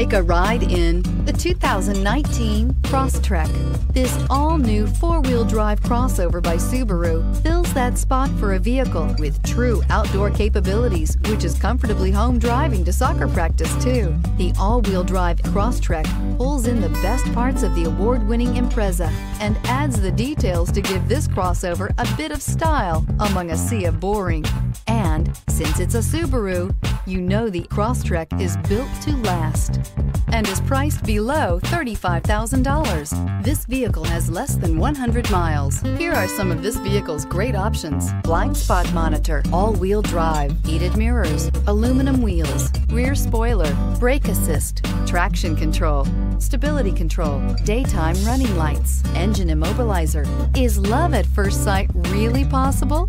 Take a ride in the 2019 Crosstrek. This all-new four-wheel drive crossover by Subaru fills that spot for a vehicle with true outdoor capabilities, which is comfortably home driving to soccer practice too. The all-wheel drive Crosstrek pulls in the best parts of the award-winning Impreza and adds the details to give this crossover a bit of style among a sea of boring. And since it's a Subaru, you know the Crosstrek is built to last and is priced below $35,000. This vehicle has less than 100 miles. Here are some of this vehicle's great options. Blind spot monitor, all-wheel drive, heated mirrors, aluminum wheels, rear spoiler, brake assist, traction control, stability control, daytime running lights, engine immobilizer. Is love at first sight really possible?